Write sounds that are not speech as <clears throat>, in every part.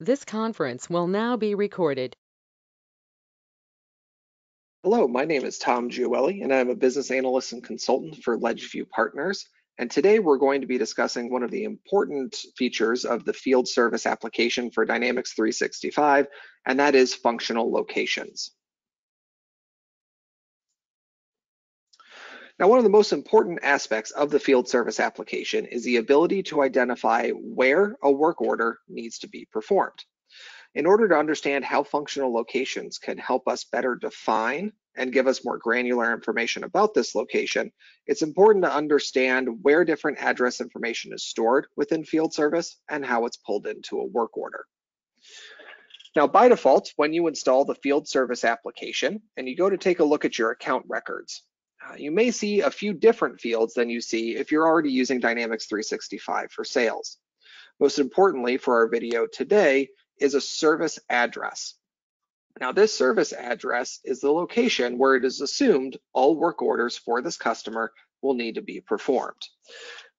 This conference will now be recorded. Hello, my name is Tom Gioeli, and I'm a business analyst and consultant for LedgeView Partners. And today we're going to be discussing one of the important features of the field service application for Dynamics 365, and that is functional locations. Now, one of the most important aspects of the field service application is the ability to identify where a work order needs to be performed. In order to understand how functional locations can help us better define and give us more granular information about this location, it's important to understand where different address information is stored within field service and how it's pulled into a work order. Now, by default, when you install the field service application and you go to take a look at your account records, Uh, you may see a few different fields than you see if you're already using Dynamics 365 for sales. Most importantly for our video today is a service address. Now this service address is the location where it is assumed all work orders for this customer will need to be performed.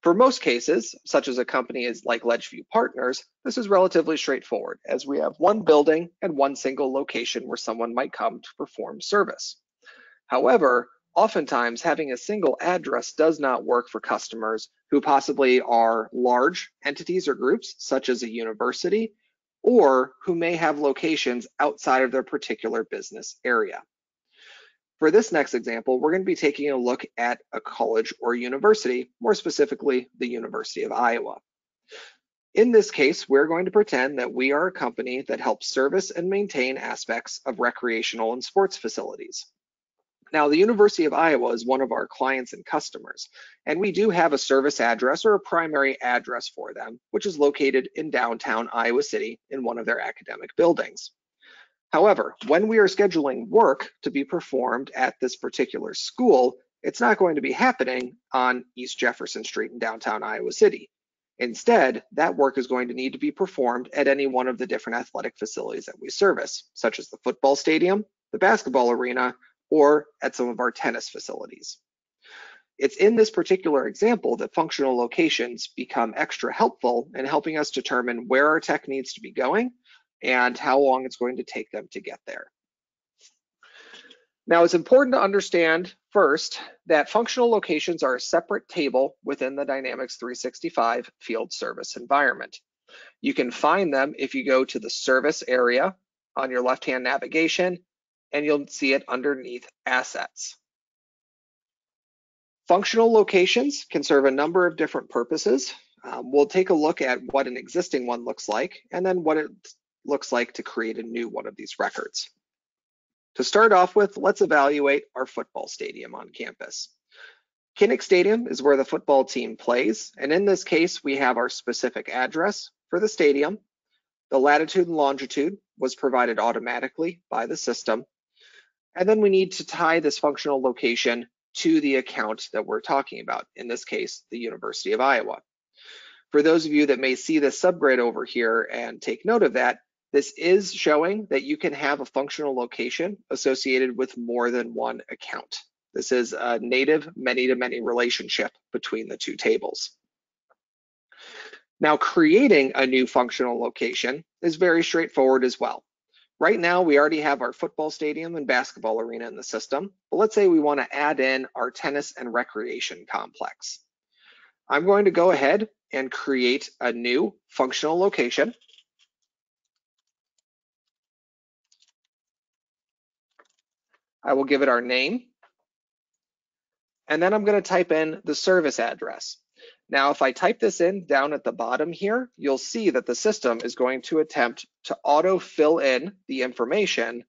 For most cases, such as a company is like LedgeView Partners, this is relatively straightforward as we have one building and one single location where someone might come to perform service. However, Oftentimes, having a single address does not work for customers who possibly are large entities or groups, such as a university, or who may have locations outside of their particular business area. For this next example, we're going to be taking a look at a college or university, more specifically, the University of Iowa. In this case, we're going to pretend that we are a company that helps service and maintain aspects of recreational and sports facilities. Now, the University of Iowa is one of our clients and customers, and we do have a service address or a primary address for them, which is located in downtown Iowa City in one of their academic buildings. However, when we are scheduling work to be performed at this particular school, it's not going to be happening on East Jefferson Street in downtown Iowa City. Instead, that work is going to need to be performed at any one of the different athletic facilities that we service, such as the football stadium, the basketball arena, or at some of our tennis facilities. It's in this particular example that functional locations become extra helpful in helping us determine where our tech needs to be going and how long it's going to take them to get there. Now, it's important to understand first that functional locations are a separate table within the Dynamics 365 field service environment. You can find them if you go to the service area on your left-hand navigation and you'll see it underneath assets. Functional locations can serve a number of different purposes. Um, we'll take a look at what an existing one looks like and then what it looks like to create a new one of these records. To start off with, let's evaluate our football stadium on campus. Kinnick Stadium is where the football team plays, and in this case, we have our specific address for the stadium. The latitude and longitude was provided automatically by the system, and then we need to tie this functional location to the account that we're talking about, in this case, the University of Iowa. For those of you that may see this subgrid over here and take note of that, this is showing that you can have a functional location associated with more than one account. This is a native many-to-many -many relationship between the two tables. Now, creating a new functional location is very straightforward as well. Right now, we already have our football stadium and basketball arena in the system, but let's say we wanna add in our tennis and recreation complex. I'm going to go ahead and create a new functional location. I will give it our name. And then I'm gonna type in the service address. Now, if I type this in down at the bottom here, you'll see that the system is going to attempt to auto fill in the information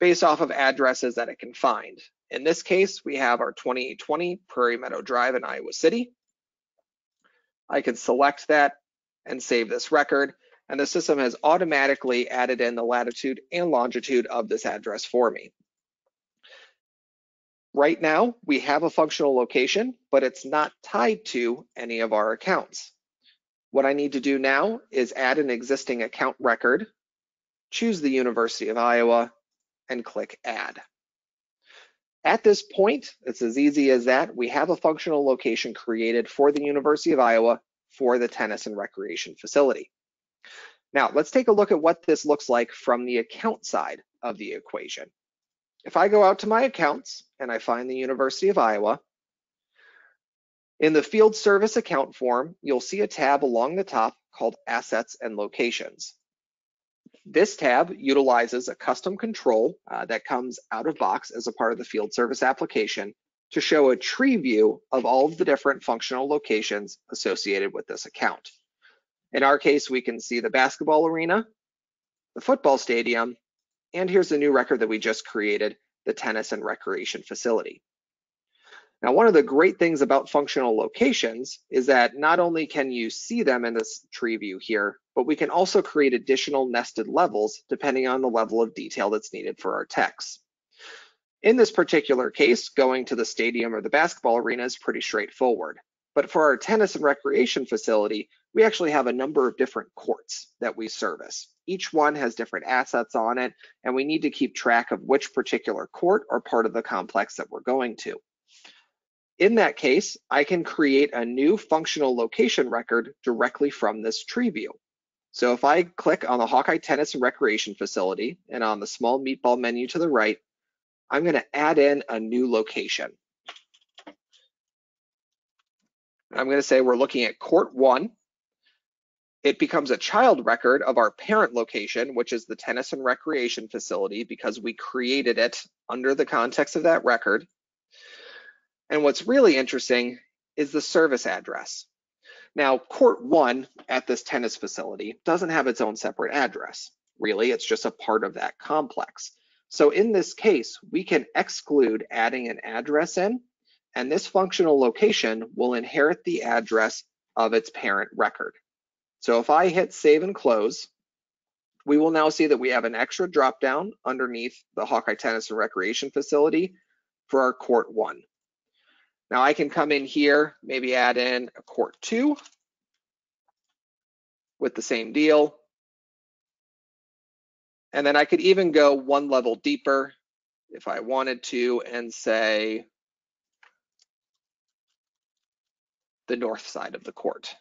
based off of addresses that it can find. In this case, we have our 2820 Prairie Meadow Drive in Iowa City. I can select that and save this record, and the system has automatically added in the latitude and longitude of this address for me. Right now, we have a functional location, but it's not tied to any of our accounts. What I need to do now is add an existing account record, choose the University of Iowa, and click Add. At this point, it's as easy as that. We have a functional location created for the University of Iowa for the tennis and recreation facility. Now, let's take a look at what this looks like from the account side of the equation. If I go out to my accounts and I find the University of Iowa, in the field service account form, you'll see a tab along the top called Assets and Locations. This tab utilizes a custom control uh, that comes out of box as a part of the field service application to show a tree view of all of the different functional locations associated with this account. In our case, we can see the basketball arena, the football stadium, and here's the new record that we just created, the tennis and recreation facility. Now, one of the great things about functional locations is that not only can you see them in this tree view here, but we can also create additional nested levels depending on the level of detail that's needed for our text. In this particular case, going to the stadium or the basketball arena is pretty straightforward. But for our tennis and recreation facility, we actually have a number of different courts that we service. Each one has different assets on it, and we need to keep track of which particular court or part of the complex that we're going to. In that case, I can create a new functional location record directly from this tree view. So if I click on the Hawkeye Tennis and Recreation Facility and on the small meatball menu to the right, I'm going to add in a new location. I'm going to say we're looking at court one. It becomes a child record of our parent location, which is the tennis and recreation facility because we created it under the context of that record. And what's really interesting is the service address. Now, court one at this tennis facility doesn't have its own separate address. Really, it's just a part of that complex. So in this case, we can exclude adding an address in and this functional location will inherit the address of its parent record. So if I hit save and close, we will now see that we have an extra dropdown underneath the Hawkeye Tennis and Recreation Facility for our court one. Now I can come in here, maybe add in a court two with the same deal. And then I could even go one level deeper if I wanted to and say the north side of the court.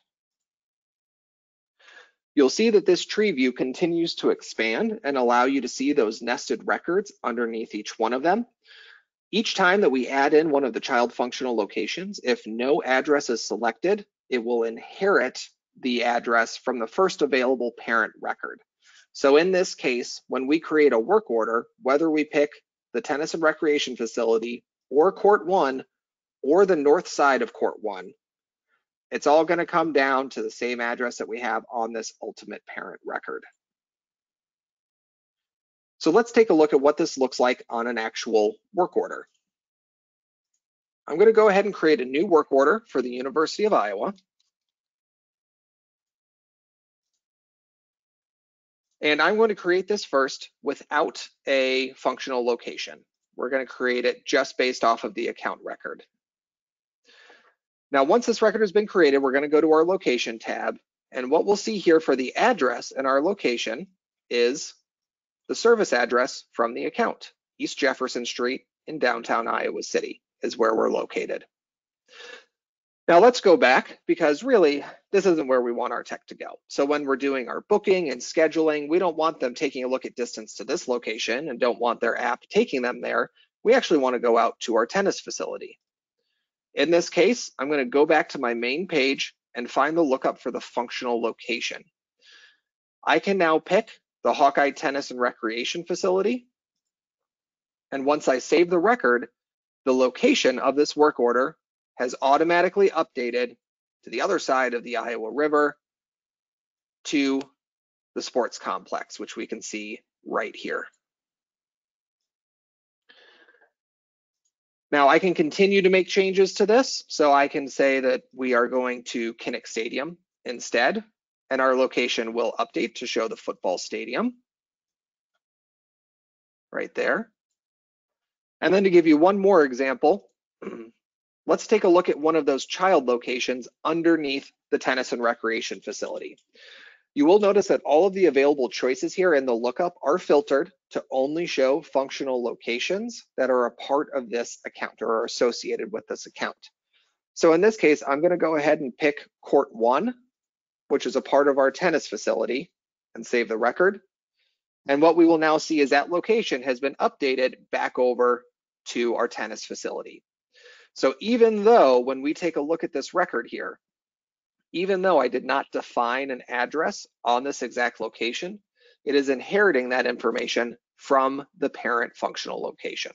You'll see that this tree view continues to expand and allow you to see those nested records underneath each one of them. Each time that we add in one of the child functional locations, if no address is selected, it will inherit the address from the first available parent record. So in this case, when we create a work order, whether we pick the tennis and recreation facility or court one or the north side of court one, it's all going to come down to the same address that we have on this ultimate parent record. So let's take a look at what this looks like on an actual work order. I'm going to go ahead and create a new work order for the University of Iowa. And I'm going to create this first without a functional location. We're going to create it just based off of the account record. Now, once this record has been created, we're going to go to our location tab. And what we'll see here for the address in our location is the service address from the account. East Jefferson Street in downtown Iowa City is where we're located. Now let's go back because really this isn't where we want our tech to go. So when we're doing our booking and scheduling, we don't want them taking a look at distance to this location and don't want their app taking them there. We actually want to go out to our tennis facility. In this case, I'm going to go back to my main page and find the lookup for the functional location. I can now pick the Hawkeye Tennis and Recreation Facility. And once I save the record, the location of this work order has automatically updated to the other side of the Iowa River to the sports complex, which we can see right here. Now I can continue to make changes to this. So I can say that we are going to Kinnick Stadium instead, and our location will update to show the football stadium right there. And then to give you one more example, <clears throat> let's take a look at one of those child locations underneath the tennis and recreation facility. You will notice that all of the available choices here in the lookup are filtered to only show functional locations that are a part of this account or are associated with this account. So in this case, I'm gonna go ahead and pick court one, which is a part of our tennis facility. and save the record. And what we will now see is that location has been updated back over to our tennis facility. So even though when we take a look at this record here, even though I did not define an address on this exact location, it is inheriting that information from the parent functional location.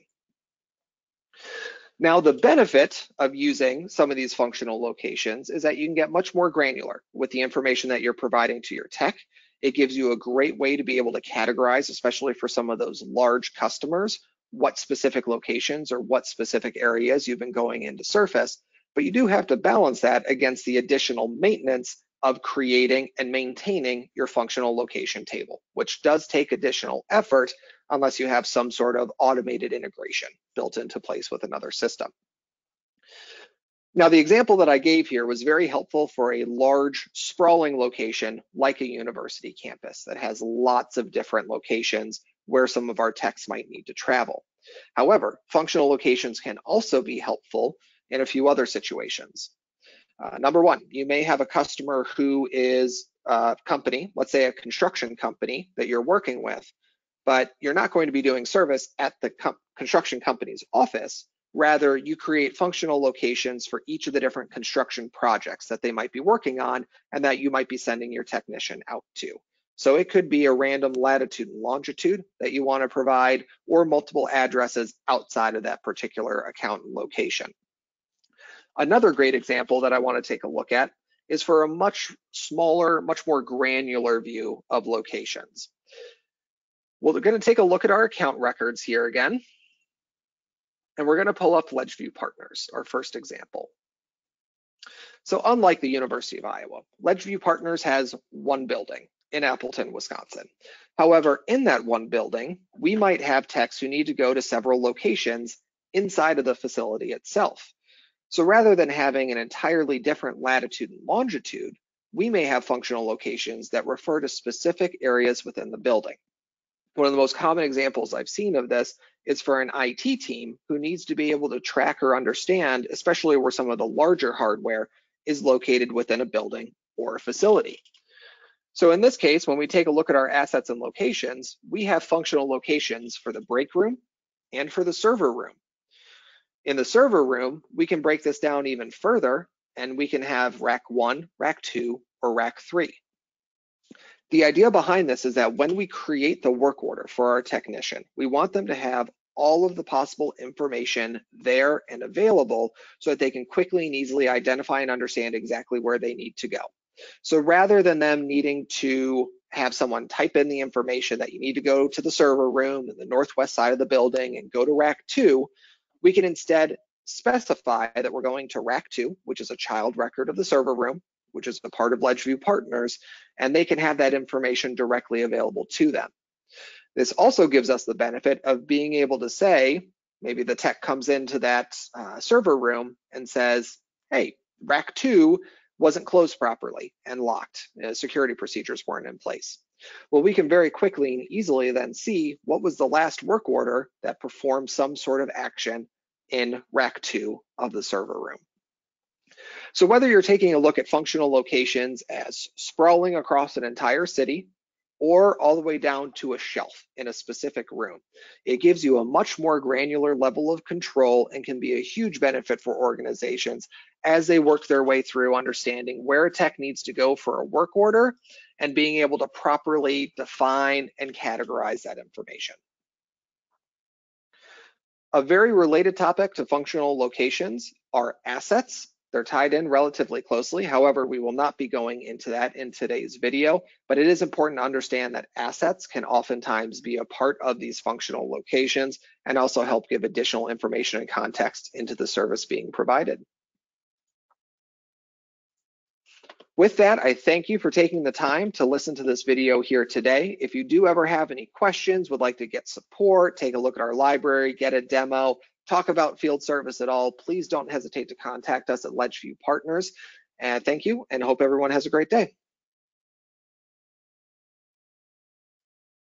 Now, the benefit of using some of these functional locations is that you can get much more granular with the information that you're providing to your tech. It gives you a great way to be able to categorize, especially for some of those large customers, what specific locations or what specific areas you've been going into surface. But you do have to balance that against the additional maintenance of creating and maintaining your functional location table, which does take additional effort unless you have some sort of automated integration built into place with another system. Now, the example that I gave here was very helpful for a large sprawling location like a university campus that has lots of different locations where some of our techs might need to travel. However, functional locations can also be helpful in a few other situations. Uh, number one, you may have a customer who is a company, let's say a construction company that you're working with, but you're not going to be doing service at the com construction company's office. Rather, you create functional locations for each of the different construction projects that they might be working on and that you might be sending your technician out to. So it could be a random latitude and longitude that you want to provide or multiple addresses outside of that particular account and location. Another great example that I want to take a look at is for a much smaller, much more granular view of locations. Well, we're going to take a look at our account records here again. And we're going to pull up LedgeView Partners, our first example. So unlike the University of Iowa, LedgeView Partners has one building in Appleton, Wisconsin. However, in that one building, we might have techs who need to go to several locations inside of the facility itself. So rather than having an entirely different latitude and longitude, we may have functional locations that refer to specific areas within the building. One of the most common examples I've seen of this is for an IT team who needs to be able to track or understand, especially where some of the larger hardware is located within a building or a facility. So in this case, when we take a look at our assets and locations, we have functional locations for the break room and for the server room. In the server room, we can break this down even further and we can have rack one, rack two, or rack three. The idea behind this is that when we create the work order for our technician, we want them to have all of the possible information there and available so that they can quickly and easily identify and understand exactly where they need to go. So rather than them needing to have someone type in the information that you need to go to the server room in the northwest side of the building and go to rack two, we can instead specify that we're going to rack two, which is a child record of the server room, which is a part of LedgeView Partners, and they can have that information directly available to them. This also gives us the benefit of being able to say, maybe the tech comes into that uh, server room and says, hey, rack two wasn't closed properly and locked. Uh, security procedures weren't in place. Well, we can very quickly and easily then see what was the last work order that performed some sort of action in rack two of the server room. So whether you're taking a look at functional locations as sprawling across an entire city or all the way down to a shelf in a specific room, it gives you a much more granular level of control and can be a huge benefit for organizations as they work their way through understanding where a tech needs to go for a work order and being able to properly define and categorize that information. A very related topic to functional locations are assets they're tied in relatively closely. However, we will not be going into that in today's video, but it is important to understand that assets can oftentimes be a part of these functional locations and also help give additional information and context into the service being provided. With that, I thank you for taking the time to listen to this video here today. If you do ever have any questions, would like to get support, take a look at our library, get a demo, talk about field service at all, please don't hesitate to contact us at LedgeView Partners. And thank you and hope everyone has a great day.